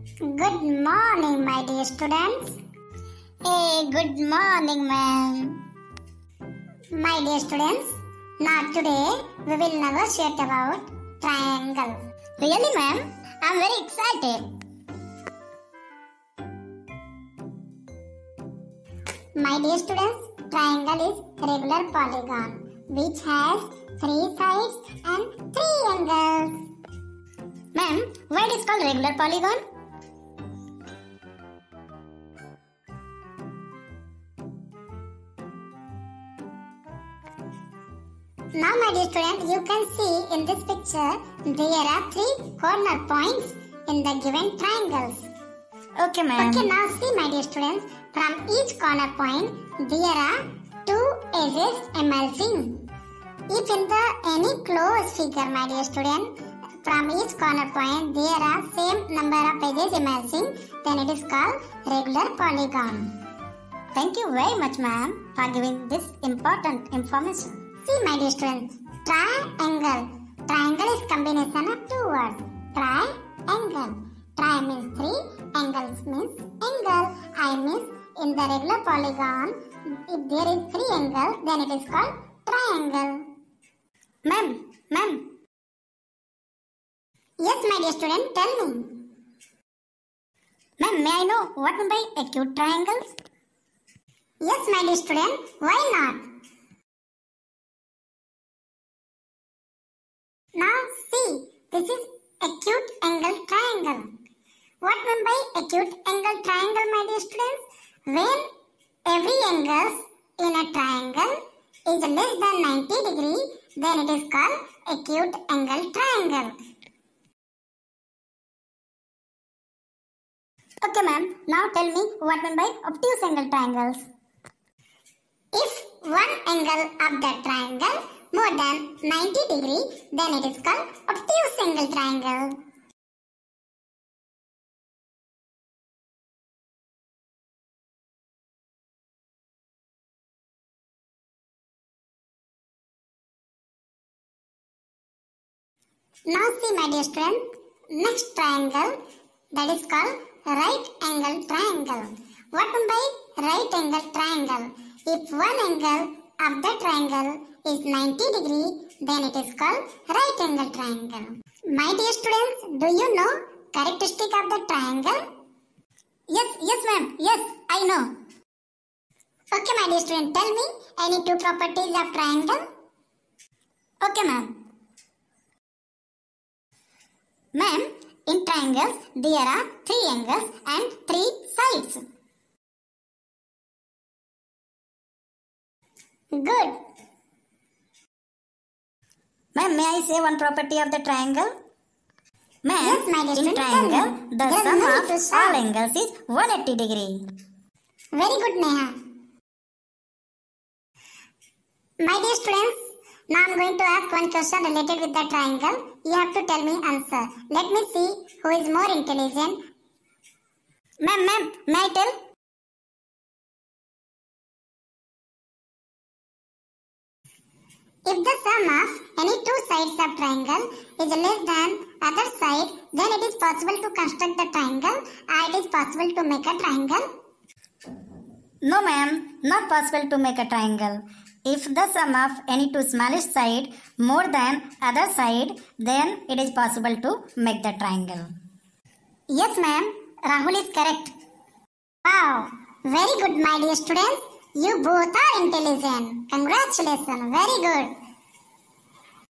Good morning, my dear students. Hey, good morning, ma'am. My dear students, now today we will negotiate about triangle. Really, ma'am? I'm very excited. My dear students, triangle is regular polygon which has three sides and three angles. Ma'am, why it is called regular polygon? Now, my dear students, you can see in this picture there are three corner points in the given triangles. Okay, ma'am. Okay, now see, my dear students, from each corner point there are two edges emerging. If in the any closed figure, my dear student, from each corner point there are same number of edges emerging, then it is called regular polygon. Thank you very much, ma'am, for giving this important information. See, my dear students, triangle. Triangle is combination of two words. Triangle. Tri means three, angles means angle. I means in the regular polygon, if there is three angles, then it is called triangle. Ma'am, ma'am. Yes, my dear student, tell me. Ma'am, may I know what by acute triangles? Yes, my dear student, why not? Now see, this is acute angle triangle. What mean by acute angle triangle, my dear students? When every angle in a triangle is less than 90 degree, then it is called acute angle triangle. Okay, ma'am. Now tell me what mean by obtuse angle triangles. If one angle of the triangle more than 90 degree, then it is called obtuse angle triangle. Now see my dear student, next triangle that is called right angle triangle. What by right angle triangle? If one angle of the triangle is 90 degree, then it is called right angle triangle. My dear students, do you know characteristic of the triangle? Yes, yes ma'am, yes, I know. Okay my dear student, tell me any two properties of triangle? Okay ma'am. Ma'am, in triangles there are three angles and three sides. Good. Ma'am, may I say one property of the triangle? Ma'am, Yes, my dear in triangle, the is sum no of all angles is 180 degree. Very good, Neha. My dear students, now I'm going to ask one question related with the triangle. You have to tell me answer. Let me see who is more intelligent. Ma'am, ma'am, may I tell? Sum of any two sides of triangle is less than other side, then it is possible to construct the triangle or it is possible to make a triangle. No, ma'am, not possible to make a triangle. If the sum of any two smallest side more than other side, then it is possible to make the triangle. Yes, ma'am. Rahul is correct. Wow, very good, my dear students. You both are intelligent. Congratulations. Very good.